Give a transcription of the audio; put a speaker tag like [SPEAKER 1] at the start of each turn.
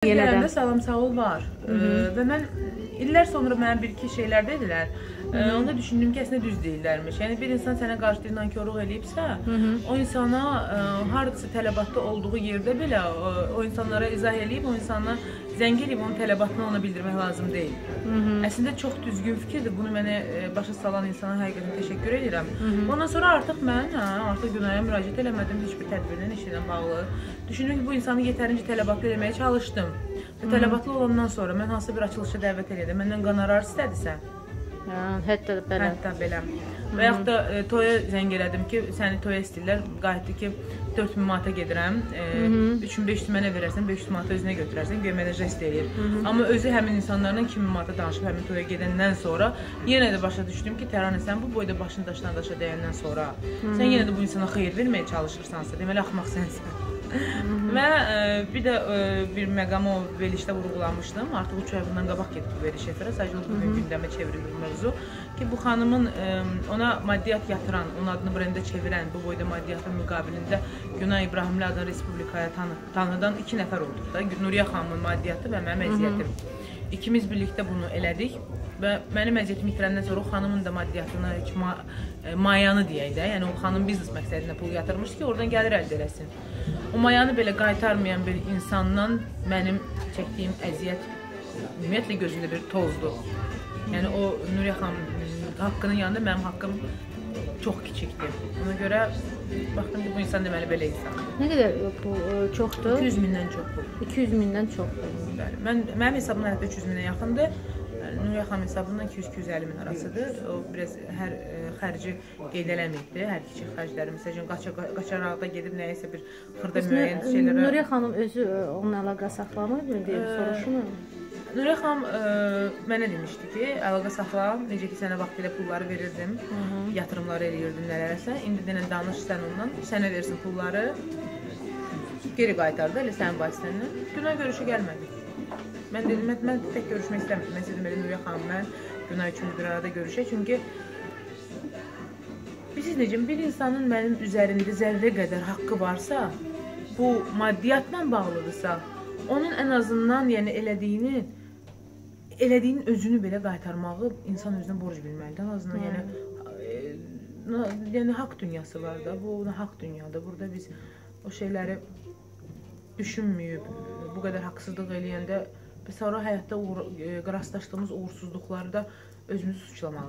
[SPEAKER 1] Yenə də.
[SPEAKER 2] salam sağ ol var. Ə, və mən illər sonra mənə bir iki şeylər dedilər. Ə, onda düşündüm ki, əslində düz deyirlərmiş. Yəni bir insan sənə qarşı nankorluq eləyibsə, o insana ə, hardasa tələbatda olduğu yerdə belə ə, o insanlara izah eləyib, o insana zəng eləyib onun tələbatını ona bildirmək lazım deyil. Əslində çox düzgün fikirdir. Bunu mənə ə, başa salan insana həqiqətən təşəkkür edirəm. Ondan sonra artıq mən hə, artıq Günaya müraciət eləmədim heç bir tədbirlə, işlə bağlı. Düşündüm ki, bu insanı yetərincə tələbatlı eləməyə çalışdım. Və tələbatlı olandan sonra mən hansısa bir açılışa dəvət elədim. Məndən qonorar istədisə,
[SPEAKER 1] Hə, hətta belə.
[SPEAKER 2] Hətta belə. Və yaxud da e, toya zəng elədim ki, səni toya istəyirlər. Qayıtdı ki, 4000 manata gedirəm. E, 3500 mənə verərsən, 500 manata özünə götürərsən, göy mənə jest eləyir. Amma özü həmin insanlarla 2000 manata danışıb həmin toya gedəndən sonra yenə də başa düşdüm ki, Təranə sən bu boyda başını daşdan daşa dəyəndən sonra sən yenə də bu insana xeyir verməyə çalışırsansa, deməli axmaq sənsən. Və e, bir də e, bir məqamı o verilişdə vurğulamışdım. Artıq 3 ay bundan qabaq gedib bu veriliş efirə. Sadəcə bu gün gündəmə çevrildi bu mövzu ki, bu xanımın e, ona maddiyyat yatıran, onun adını brendə çevirən, bu boyda maddiyyatın müqabilində Günay İbrahimli adını respublikaya tanı tanıdan iki nəfər olduq da. Nuriyə xanımın maddiyyatı və mənim əziyyətim. İkimiz birlikdə bunu elədik və mənim əziyyətimi itirəndən sonra o xanımın da maddiyyatını, ma e, mayanı deyək də, yəni o xanım biznes məqsədinə pul yatırmışdı ki, oradan gəlir əldə eləsin. O mayanı belə qaytarmayan bir insandan mənim çəkdiyim əziyyət ümumiyyətlə gözündə bir tozdur. Yəni o Nuriyə xanım haqqının yanında mənim haqqım çox kiçikdir. Ona görə baxdım ki, bu insan deməli belə insandır.
[SPEAKER 1] Nə qədər bu e, çoxdur?
[SPEAKER 2] 200 mindən çox pul.
[SPEAKER 1] 200 mindən çoxdur.
[SPEAKER 2] Bəli. Mən mənim hesabımda hətta 300 minə yaxındır. Nuriyə xanım hesabından 200-250 min arasıdır. O biraz hər ə, xərci qeyd eləməyibdi. Hər kiçik xərcləri məsələn qaça qaçaraqda gedib nəyisə bir xırda müəyyən şeylərə
[SPEAKER 1] Nuriyə xanım özü e, onunla əlaqə saxlamır, deyib soruşmur.
[SPEAKER 2] Nuriyə xanım ə, mənə demişdi ki, əlaqə saxla, necə ki sənə vaxtilə pulları verirdim, yatırımları eləyirdim nələrəsə. İndi denən danış sən ondan, sənə versin pulları. Geri qaytardı elə sənin vasitəndən. Günay görüşə gəlmədik. Mən dedim, mən, mən tək görüşmək istəmirdim. Mən dedim, elə Nuriyə xanım, mən Günay üçün bir arada görüşək. Çünki Bilirsiniz necə bir insanın mənim üzərimdə zərrə qədər haqqı varsa, bu maddiyyatla bağlıdırsa, onun ən azından yəni elədiyini elədiyinin özünü belə qaytarmağı insan özünə borc bilməlidir. Ən azından yəni e, na- yəni haqq dünyası var da. Bu haqq dünyadır. Burada biz o şeyləri düşünməyib bu qədər haqsızlıq eləyəndə sonra həyatda uğur, e, rastlaşdığımız uğursuzluqlarda özümüzü suçlamalıyıq.